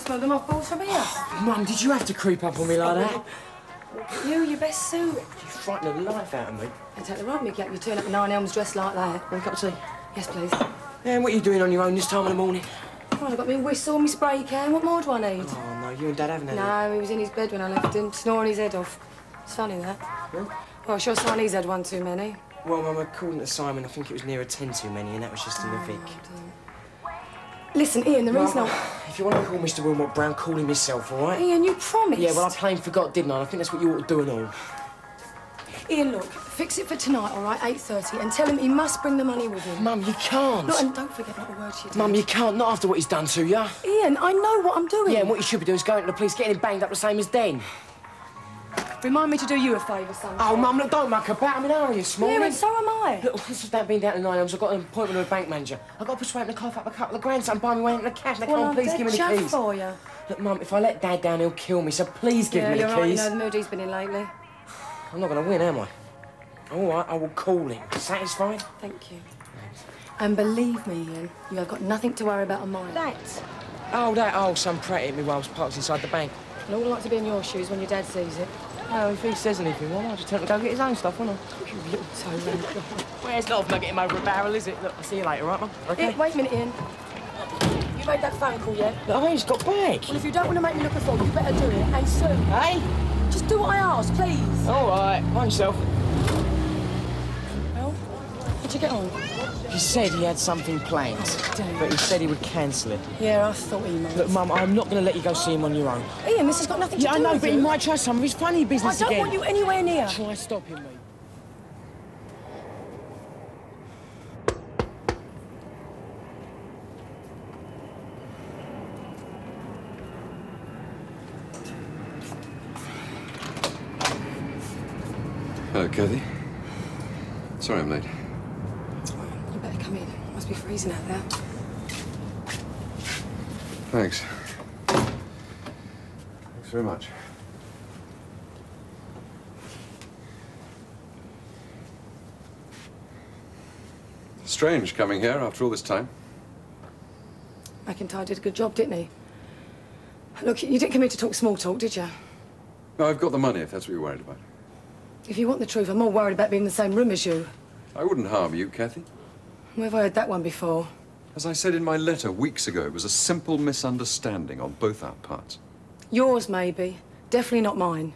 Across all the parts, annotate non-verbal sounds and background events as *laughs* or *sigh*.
can't smell the mothballs from here. Mum, did you have to creep up on me like that? You, your best suit. You frightened the life out of me. And take the mickey up. You turn up at Nine Elms dressed like that. Want a cup of tea? Yes, please. And what are you doing on your own this time of the morning? Well, I've got me whistle, me spray can. What more do I need? Oh, no, you and Dad haven't had it. No, he was in his bed when I left him, snoring his head off. It's funny, that. Yeah? Well, sure Simonese had one too many. Well, Mum, according to Simon, I think it was nearer ten too many, and that was just in the oh, Vic. Listen, Ian, the reason Well, I... *sighs* if you want to call Mr. Willmott Brown, call him yourself, all right? Ian, you promised. Yeah, well, I plain forgot, didn't I? And I think that's what you ought to do and all. Ian, look, fix it for tonight, all right, 8.30, and tell him he must bring the money with him. Mum, you can't. Look, and don't forget not a word to your dad. Mum, you can't. Not after what he's done to you. Ian, I know what I'm doing. Yeah, and what you should be doing is going to the police, getting him banged up the same as Den. Remind me to do you a favour, son. Oh, Mum, look, don't muck about. I'm in a hurry this morning. Yeah, and so am I. Look, this is that being down to nine Elms. I've got an appointment with a bank manager. I've got to persuade him to cough up a couple of grand so I can buy me way into the cash. They well, can't I'm please give me the chuffed keys. for you. Look, Mum, if I let Dad down, he'll kill me, so please give yeah, me the you're right, you keys. know the mood he's been in lately. *sighs* I'm not going to win, am I? All right, I will call him. Satisfied? Thank you. And believe me, Ian, you have got nothing to worry about on mine. That. Oh, that old son pratty at me while I was parked inside the bank. And I wouldn't like to be in your shoes when your dad sees it. Oh, if he says anything, well, I'll just tell him to go get his own stuff, won't I? You little toe *laughs* Well, it's not going to get him over a barrel, is it? Look, I'll see you later, right, Mum? Okay? Wait a minute, Ian. You made that phone call yet? Look, I just got back. Well, if you don't want to make me look a fool, you better do it, and soon. Hey? Just do what I ask, please. All right, mind yourself. Well, get on? He said he had something planned, Oh, but he said he would cancel it. Yeah, I thought he might. Look, Mum, I'm not going to let you go see him on your own. Ian, this has got nothing to Yeah, I do know, with but you. he might try some of his funny I business I don't again. want you anywhere near. Try stopping me. Hello, Kathy. Sorry I'm late. You better come in. Must be freezing out there. Thanks. Thanks very much. Strange coming here after all this time. McIntyre did a good job, didn't he? Look, you didn't come here to talk small talk, did you? No, I've got the money if that's what you're worried about. If you want the truth, I'm more worried about being in the same room as you. I wouldn't harm you, Kathy. Where have I heard that one before? As I said in my letter weeks ago, it was a simple misunderstanding on both our parts. Yours, maybe. Definitely not mine.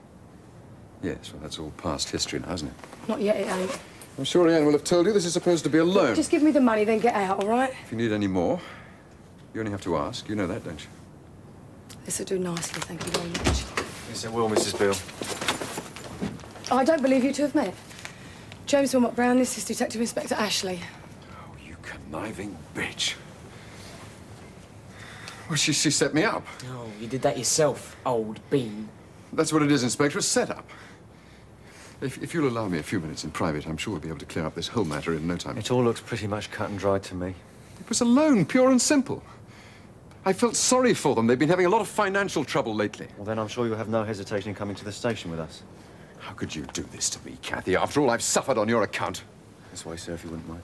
Yes, well, that's all past history now, isn't it? Not yet, it ain't. I'm sure Anne will have told you this is supposed to be a loan. Just give me the money, then get out, all right? If you need any more, you only have to ask. You know that, don't you? This will do nicely, thank you very much. Yes, it will, Mrs. Beale. I don't believe you two have met. James Willmott Brown, this is Detective Inspector Ashley. You conniving bitch. Well, she, she set me up. Oh, you did that yourself, old bean. That's what it is, Inspector, a setup. If, if you'll allow me a few minutes in private, I'm sure we'll be able to clear up this whole matter in no time. It all looks pretty much cut and dried to me. It was a loan, pure and simple. I felt sorry for them. They've been having a lot of financial trouble lately. Well, then I'm sure you'll have no hesitation in coming to the station with us. How could you do this to me, Kathy, after all I've suffered on your account? This way, sir, if you wouldn't mind.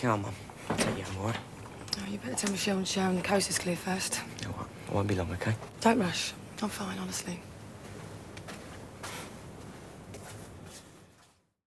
Come on, I'll take you home, all right? Oh, you better tell Michelle and Sharon the coast is clear first. All right. I won't be long, okay? Don't rush. I'm fine, honestly.